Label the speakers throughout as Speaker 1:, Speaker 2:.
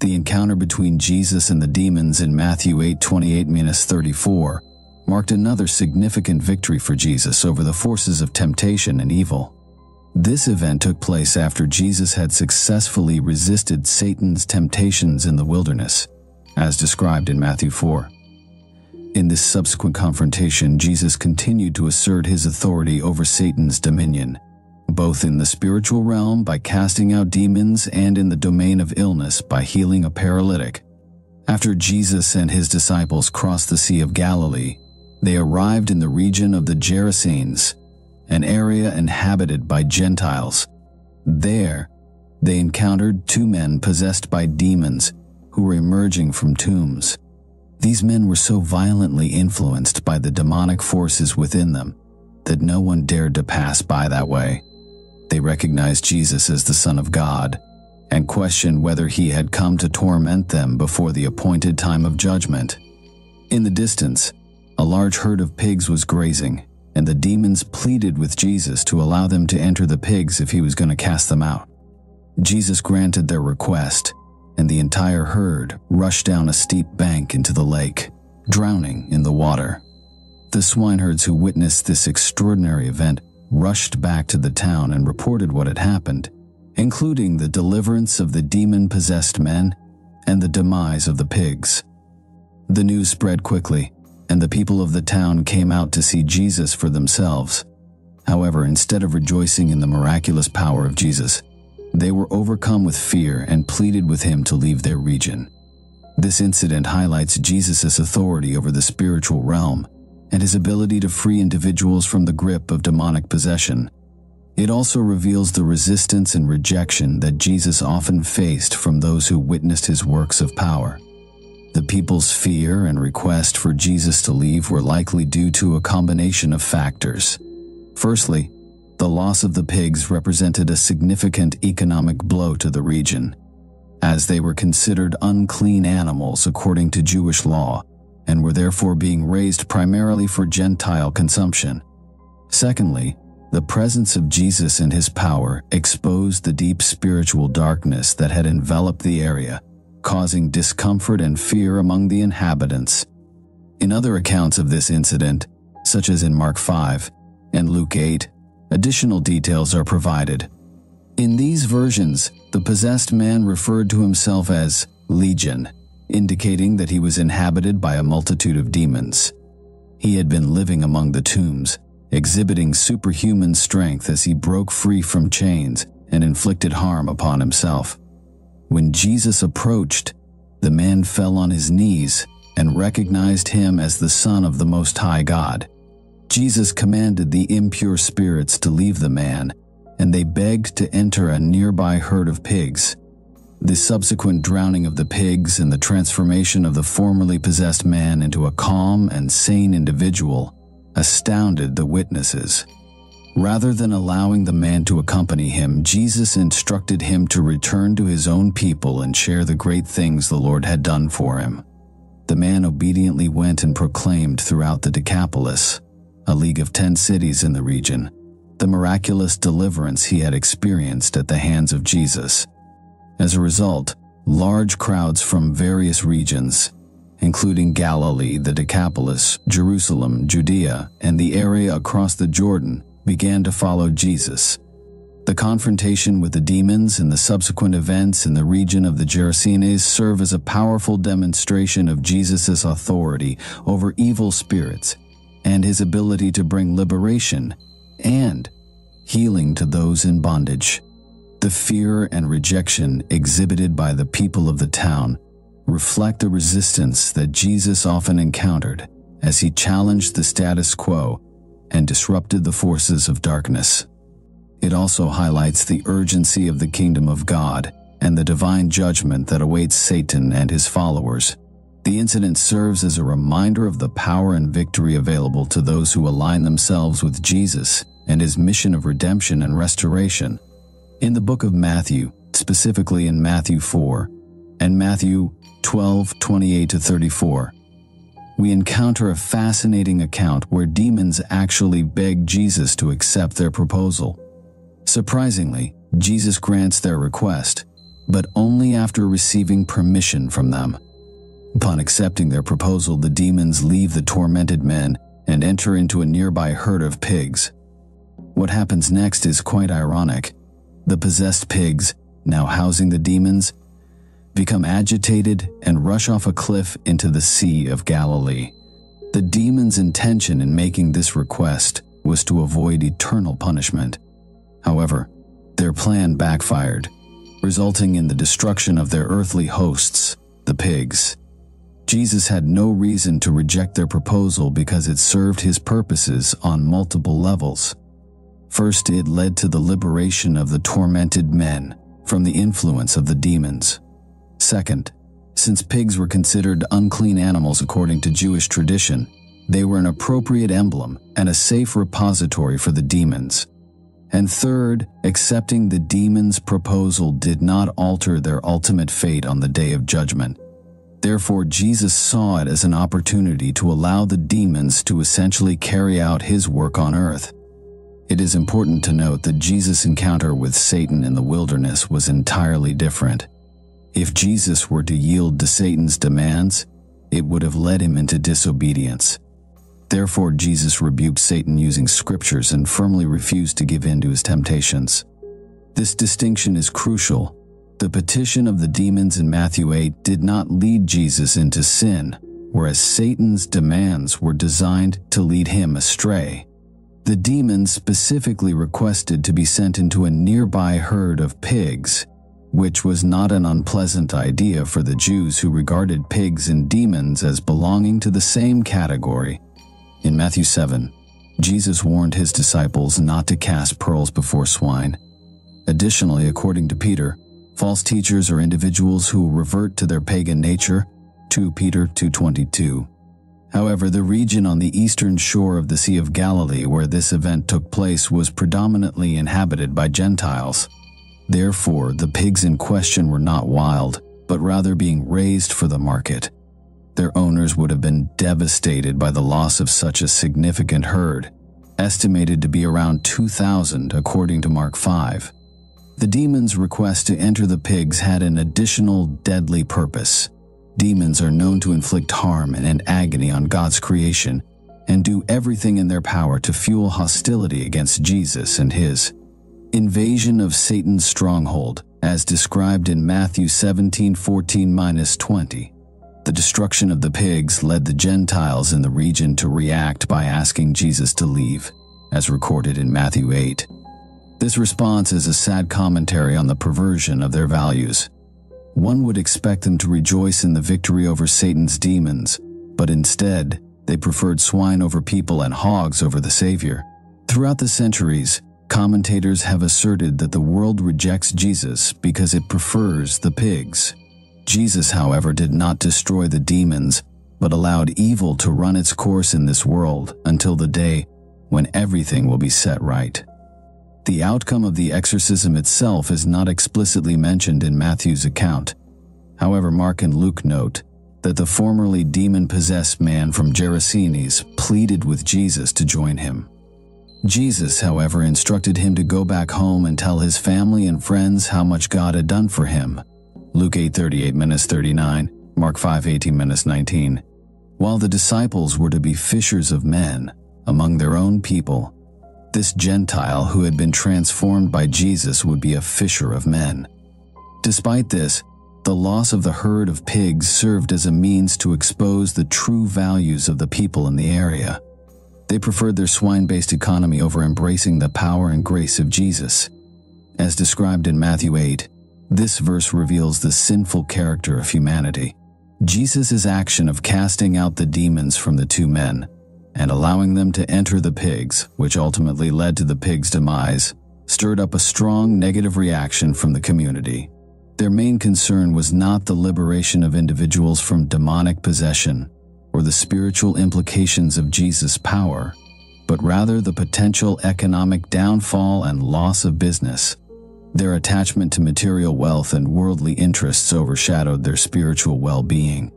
Speaker 1: The encounter between Jesus and the demons in Matthew 8 34 marked another significant victory for Jesus over the forces of temptation and evil. This event took place after Jesus had successfully resisted Satan's temptations in the wilderness, as described in Matthew 4. In this subsequent confrontation, Jesus continued to assert his authority over Satan's dominion, both in the spiritual realm by casting out demons and in the domain of illness by healing a paralytic. After Jesus and his disciples crossed the Sea of Galilee, they arrived in the region of the Gerasenes, an area inhabited by Gentiles. There, they encountered two men possessed by demons who were emerging from tombs. These men were so violently influenced by the demonic forces within them that no one dared to pass by that way. They recognized Jesus as the Son of God and questioned whether he had come to torment them before the appointed time of judgment. In the distance, a large herd of pigs was grazing, and the demons pleaded with Jesus to allow them to enter the pigs if he was going to cast them out. Jesus granted their request, and the entire herd rushed down a steep bank into the lake, drowning in the water. The swineherds who witnessed this extraordinary event rushed back to the town and reported what had happened, including the deliverance of the demon possessed men and the demise of the pigs. The news spread quickly, and the people of the town came out to see Jesus for themselves. However, instead of rejoicing in the miraculous power of Jesus, they were overcome with fear and pleaded with him to leave their region. This incident highlights Jesus' authority over the spiritual realm and his ability to free individuals from the grip of demonic possession. It also reveals the resistance and rejection that Jesus often faced from those who witnessed his works of power. The people's fear and request for Jesus to leave were likely due to a combination of factors. Firstly, the loss of the pigs represented a significant economic blow to the region, as they were considered unclean animals according to Jewish law and were therefore being raised primarily for Gentile consumption. Secondly, the presence of Jesus and his power exposed the deep spiritual darkness that had enveloped the area causing discomfort and fear among the inhabitants. In other accounts of this incident, such as in Mark 5 and Luke 8, additional details are provided. In these versions, the possessed man referred to himself as Legion, indicating that he was inhabited by a multitude of demons. He had been living among the tombs, exhibiting superhuman strength as he broke free from chains and inflicted harm upon himself. When Jesus approached, the man fell on his knees and recognized him as the Son of the Most High God. Jesus commanded the impure spirits to leave the man, and they begged to enter a nearby herd of pigs. The subsequent drowning of the pigs and the transformation of the formerly possessed man into a calm and sane individual astounded the witnesses. Rather than allowing the man to accompany him, Jesus instructed him to return to his own people and share the great things the Lord had done for him. The man obediently went and proclaimed throughout the Decapolis, a league of ten cities in the region, the miraculous deliverance he had experienced at the hands of Jesus. As a result, large crowds from various regions, including Galilee, the Decapolis, Jerusalem, Judea, and the area across the Jordan, began to follow Jesus. The confrontation with the demons and the subsequent events in the region of the Gerasenes serve as a powerful demonstration of Jesus' authority over evil spirits and his ability to bring liberation and healing to those in bondage. The fear and rejection exhibited by the people of the town reflect the resistance that Jesus often encountered as he challenged the status quo and disrupted the forces of darkness. It also highlights the urgency of the kingdom of God and the divine judgment that awaits Satan and his followers. The incident serves as a reminder of the power and victory available to those who align themselves with Jesus and his mission of redemption and restoration. In the book of Matthew, specifically in Matthew 4 and Matthew 12 28 to 34, we encounter a fascinating account where demons actually beg Jesus to accept their proposal. Surprisingly, Jesus grants their request, but only after receiving permission from them. Upon accepting their proposal, the demons leave the tormented men and enter into a nearby herd of pigs. What happens next is quite ironic. The possessed pigs, now housing the demons, become agitated and rush off a cliff into the Sea of Galilee. The demon's intention in making this request was to avoid eternal punishment. However, their plan backfired, resulting in the destruction of their earthly hosts, the pigs. Jesus had no reason to reject their proposal because it served his purposes on multiple levels. First, it led to the liberation of the tormented men from the influence of the demons. Second, since pigs were considered unclean animals according to Jewish tradition, they were an appropriate emblem and a safe repository for the demons. And third, accepting the demons' proposal did not alter their ultimate fate on the day of judgment. Therefore, Jesus saw it as an opportunity to allow the demons to essentially carry out his work on earth. It is important to note that Jesus' encounter with Satan in the wilderness was entirely different. If Jesus were to yield to Satan's demands, it would have led him into disobedience. Therefore, Jesus rebuked Satan using scriptures and firmly refused to give in to his temptations. This distinction is crucial. The petition of the demons in Matthew 8 did not lead Jesus into sin, whereas Satan's demands were designed to lead him astray. The demons specifically requested to be sent into a nearby herd of pigs, which was not an unpleasant idea for the Jews who regarded pigs and demons as belonging to the same category. In Matthew 7, Jesus warned his disciples not to cast pearls before swine. Additionally, according to Peter, false teachers are individuals who revert to their pagan nature, 2 Peter 2:22. However, the region on the eastern shore of the Sea of Galilee where this event took place was predominantly inhabited by Gentiles. Therefore, the pigs in question were not wild, but rather being raised for the market. Their owners would have been devastated by the loss of such a significant herd, estimated to be around 2,000 according to Mark 5. The demon's request to enter the pigs had an additional deadly purpose Demons are known to inflict harm and agony on God's creation and do everything in their power to fuel hostility against Jesus and his. Invasion of Satan's stronghold, as described in Matthew 17 14 20. The destruction of the pigs led the Gentiles in the region to react by asking Jesus to leave, as recorded in Matthew 8. This response is a sad commentary on the perversion of their values. One would expect them to rejoice in the victory over Satan's demons, but instead, they preferred swine over people and hogs over the Savior. Throughout the centuries, commentators have asserted that the world rejects Jesus because it prefers the pigs. Jesus, however, did not destroy the demons, but allowed evil to run its course in this world until the day when everything will be set right. The outcome of the exorcism itself is not explicitly mentioned in Matthew's account. However, Mark and Luke note that the formerly demon possessed man from Gerasenes pleaded with Jesus to join him. Jesus, however, instructed him to go back home and tell his family and friends how much God had done for him. Luke 8:38 39, Mark 5:18 19. While the disciples were to be fishers of men among their own people, this Gentile who had been transformed by Jesus would be a fisher of men. Despite this, the loss of the herd of pigs served as a means to expose the true values of the people in the area. They preferred their swine based economy over embracing the power and grace of Jesus. As described in Matthew 8, this verse reveals the sinful character of humanity. Jesus' action of casting out the demons from the two men and allowing them to enter the pigs, which ultimately led to the pigs' demise, stirred up a strong negative reaction from the community. Their main concern was not the liberation of individuals from demonic possession or the spiritual implications of Jesus' power, but rather the potential economic downfall and loss of business. Their attachment to material wealth and worldly interests overshadowed their spiritual well being.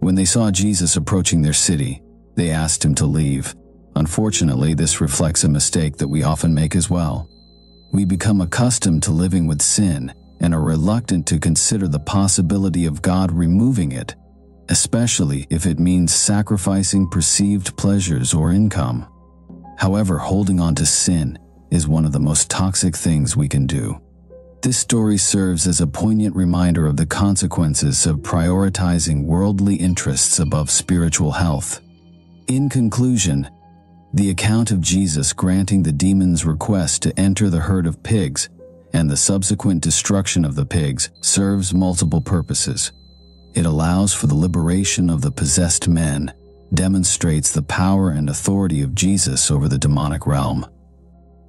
Speaker 1: When they saw Jesus approaching their city, they asked him to leave. Unfortunately, this reflects a mistake that we often make as well. We become accustomed to living with sin and are reluctant to consider the possibility of God removing it, especially if it means sacrificing perceived pleasures or income. However, holding on to sin is one of the most toxic things we can do. This story serves as a poignant reminder of the consequences of prioritizing worldly interests above spiritual health. In conclusion, the account of Jesus granting the demon's request to enter the herd of pigs and the subsequent destruction of the pigs serves multiple purposes. It allows for the liberation of the possessed men, demonstrates the power and authority of Jesus over the demonic realm,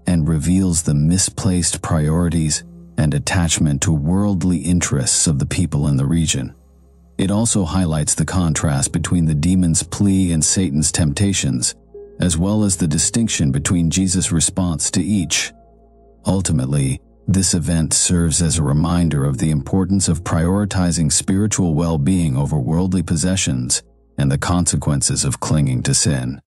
Speaker 1: and reveals the misplaced priorities and attachment to worldly interests of the people in the region. It also highlights the contrast between the demon's plea and Satan's temptations, as well as the distinction between Jesus' response to each. Ultimately, this event serves as a reminder of the importance of prioritizing spiritual well being over worldly possessions and the consequences of clinging to sin.